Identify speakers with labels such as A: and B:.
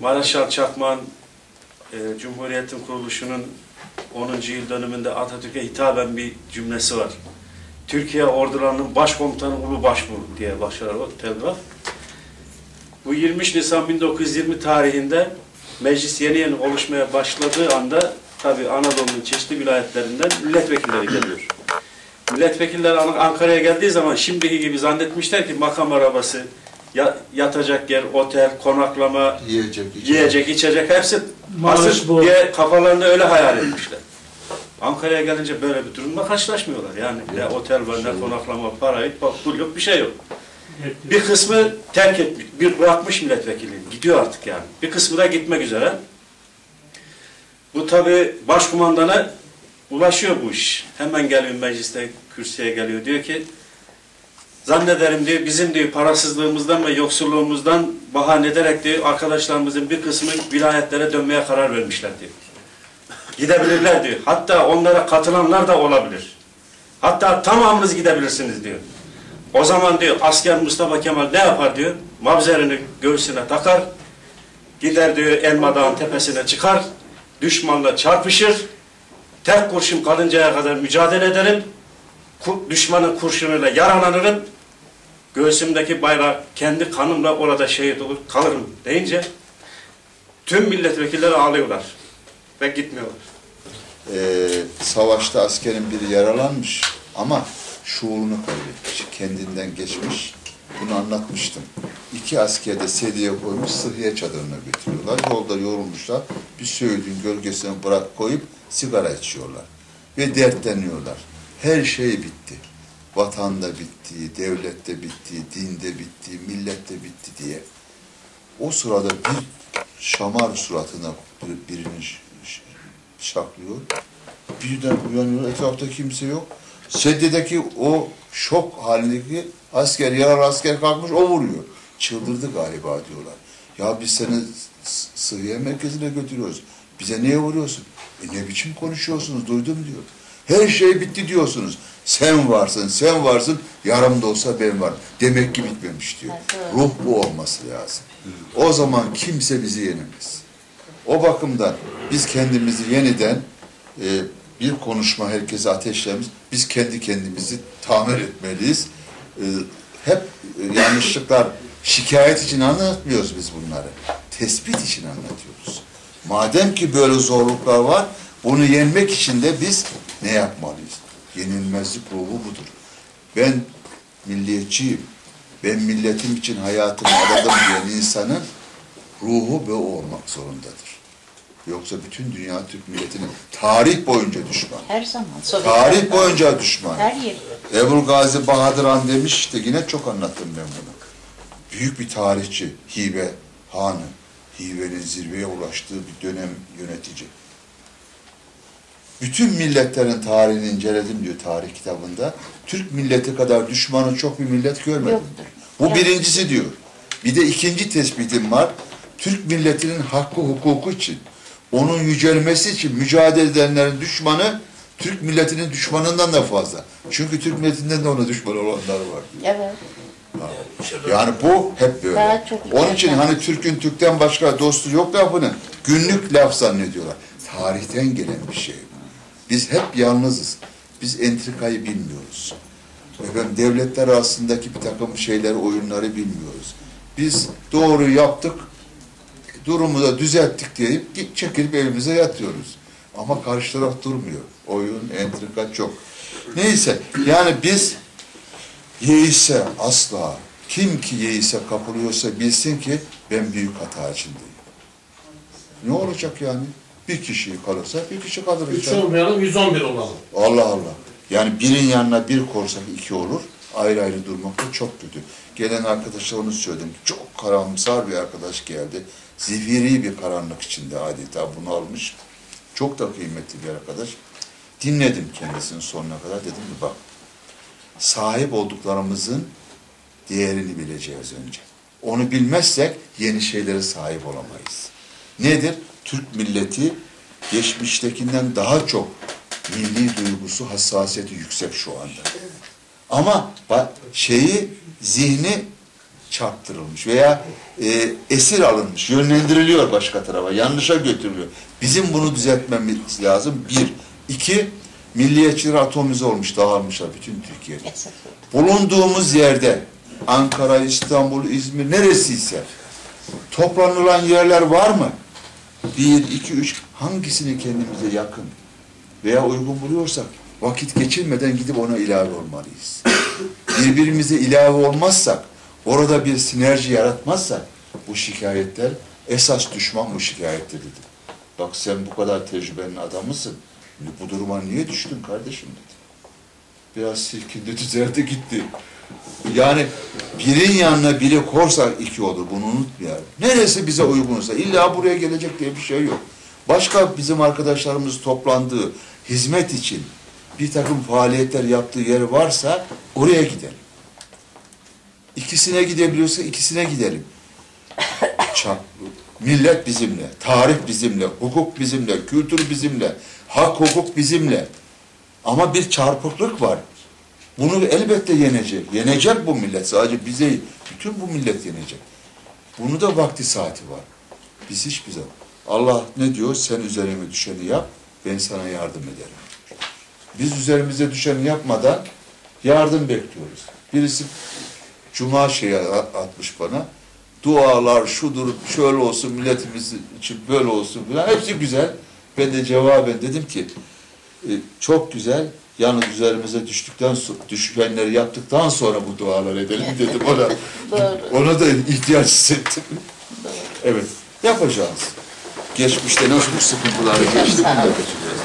A: Maraşal Çakmak'ın e, Cumhuriyet'in kuruluşunun 10. yıl dönümünde Atatürk'e hitaben bir cümlesi var. Türkiye ordularının başkomutanı Ulu Başbuğ diye başlar o telgraf. Bu 23 Nisan 1920 tarihinde meclis yeni yeni oluşmaya başladığı anda tabi Anadolu'nun çeşitli vilayetlerinden milletvekilleri geliyor. Milletvekilleri An- Ankara'ya geldiği zaman şimdiki gibi zannetmişler ki makam arabası, ya- yatacak yer, otel, konaklama,
B: Yiyecek, içecek.
A: yiyecek, içecek hepsi
C: Maaş bu.
A: diye kafalarında öyle hayal etmişler. Ankara'ya gelince böyle bir durumla karşılaşmıyorlar. Yani ne otel var, ne konaklama, para yok, pul yok, bir şey yok. Bir kısmı terk etmiş, bir bırakmış milletvekili. Gidiyor artık yani. Bir kısmı da gitmek üzere. Bu tabi başkumandana ulaşıyor bu iş. Hemen geliyor mecliste kürsüye geliyor. Diyor ki zannederim diyor bizim diyor parasızlığımızdan ve yoksulluğumuzdan bahane ederek diyor arkadaşlarımızın bir kısmı vilayetlere dönmeye karar vermişler diyor. Gidebilirler diyor. Hatta onlara katılanlar da olabilir. Hatta tamamınız gidebilirsiniz diyor. O zaman diyor asker Mustafa Kemal ne yapar diyor? Mavzerini göğsüne takar. Gider diyor Elma Dağı'nın tepesine çıkar. Düşmanla çarpışır. Tek kurşun kalıncaya kadar mücadele ederim. Düşmanın kurşunuyla yaralanırım. Göğsümdeki bayrağı kendi kanımla orada şehit olur kalırım deyince tüm milletvekilleri ağlıyorlar ve gitmiyorlar.
B: Ee, savaşta askerin biri yaralanmış ama şuurunu kaybetmiş, kendinden geçmiş. Bunu anlatmıştım. İki asker de sedyeye koymuş, sıhhiye çadırına götürüyorlar. Yolda yorulmuşlar. Bir söğüdün gölgesine bırak koyup sigara içiyorlar. Ve dertleniyorlar. Her şey bitti. Vatanda bitti, devlette bitti, dinde bitti, millette bitti diye. O sırada bir şamar suratına bir- birini şaklıyor. Birden uyanıyor, etrafta kimse yok. Seddedeki o şok halindeki asker, yaralı asker kalkmış, o vuruyor. Çıldırdı galiba diyorlar. Ya biz seni sıhhiye merkezine götürüyoruz. Bize niye vuruyorsun? E ne biçim konuşuyorsunuz, duydum diyor. Her şey bitti diyorsunuz. Sen varsın, sen varsın, yarım da olsa ben varım. Demek ki bitmemiş diyor. Ruh bu olması lazım. O zaman kimse bizi yenemez. O bakımdan biz kendimizi yeniden e, bir konuşma herkese ateşlemiş. Biz kendi kendimizi tamir etmeliyiz. E, hep e, yanlışlıklar şikayet için anlatmıyoruz biz bunları. Tespit için anlatıyoruz. Madem ki böyle zorluklar var, bunu yenmek için de biz ne yapmalıyız? Yenilmezlik ruhu budur. Ben milliyetçiyim. Ben milletim için hayatımı adadım diyen insanın ruhu bu olmak zorundadır. Yoksa bütün dünya Türk milletinin tarih boyunca düşman.
D: Her zaman. Sovyet
B: Tarih boyunca düşman.
D: Her yer.
B: Ebru Gazi Bahadır Han demiş işte yine çok anlattım ben bunu. Büyük bir tarihçi, hibe, hanı, hibenin zirveye ulaştığı bir dönem yönetici. Bütün milletlerin tarihini inceledim diyor tarih kitabında. Türk milleti kadar düşmanı çok bir millet görmedim.
D: Yoktur.
B: Bu birincisi diyor. Bir de ikinci tespitim var. Türk milletinin hakkı hukuku için, onun yücelmesi için mücadele edenlerin düşmanı Türk milletinin düşmanından da fazla. Çünkü Türk milletinden de ona düşman olanlar var.
D: Evet.
B: Yani bu hep böyle. Onun için hani Türk'ün Türk'ten başka dostu yok lafını günlük laf zannediyorlar. Tarihten gelen bir şey. Biz hep yalnızız. Biz entrikayı bilmiyoruz. Efendim devletler arasındaki bir takım şeyleri, oyunları bilmiyoruz. Biz doğru yaptık, durumu da düzelttik deyip çekilip evimize yatıyoruz. Ama karşı taraf durmuyor. Oyun, entrika çok. Neyse yani biz yeise asla kim ki yeise kapılıyorsa bilsin ki ben büyük hata içindeyim. Ne olacak yani? Bir kişi kalırsa bir kişi kalır.
C: Üç
B: işte.
C: olmayalım, 111 olalım.
B: Allah Allah. Yani birin yanına bir korsak iki olur. Ayrı ayrı durmak da çok kötü. Gelen arkadaşa onu söyledim. Çok karamsar bir arkadaş geldi. Zifiri bir karanlık içinde adeta bunu almış. Çok da kıymetli bir arkadaş. Dinledim kendisini sonuna kadar. Dedim ki bak sahip olduklarımızın değerini bileceğiz önce. Onu bilmezsek yeni şeylere sahip olamayız. Nedir? Türk milleti geçmiştekinden daha çok milli duygusu, hassasiyeti yüksek şu anda. Ama şeyi, zihni çarptırılmış veya e, esir alınmış, yönlendiriliyor başka tarafa, yanlışa götürülüyor. Bizim bunu düzeltmemiz lazım. Bir. iki milliyetçiler atomize olmuş, dağılmışlar bütün Türkiye'de. Bulunduğumuz yerde, Ankara, İstanbul, İzmir, neresiyse toplanılan yerler var mı? Bir, iki, üç, hangisini kendimize yakın veya uygun buluyorsak vakit geçirmeden gidip ona ilave olmalıyız. Birbirimize ilave olmazsak, orada bir sinerji yaratmazsak bu şikayetler, esas düşman bu şikayettir dedi. Bak sen bu kadar tecrübenin adamısın. Bu duruma niye düştün kardeşim dedi. Biraz silkindi, düzeldi gitti. Yani birin yanına biri korsak iki olur. Bunu unutmayalım. Neresi bize uygunsa illa buraya gelecek diye bir şey yok. Başka bizim arkadaşlarımız toplandığı hizmet için bir takım faaliyetler yaptığı yer varsa oraya gidelim. İkisine gidebiliyorsa ikisine gidelim. Çak, millet bizimle, tarih bizimle, hukuk bizimle, kültür bizimle, hak hukuk bizimle. Ama bir çarpıklık var. Bunu elbette yenecek. Yenecek bu millet. Sadece bize. Bütün bu millet yenecek. Bunu da vakti saati var. Biz hiçbir zaman. Allah ne diyor? Sen üzerime düşeni yap, ben sana yardım ederim. Biz üzerimize düşeni yapmadan yardım bekliyoruz. Birisi Cuma şeyi atmış bana. Dualar şudur, şöyle olsun, milletimiz için böyle olsun falan. Hepsi güzel. Ben de cevaben dedim ki, e, çok güzel. Yalnız üzerimize düştükten düşenleri yaptıktan sonra bu dualar edelim dedim ona. Ona da ihtiyaç hissettim. Evet, yapacağız. Geçmişte nasıl bu sıkıntıları geçti, bunu da geçeceğiz.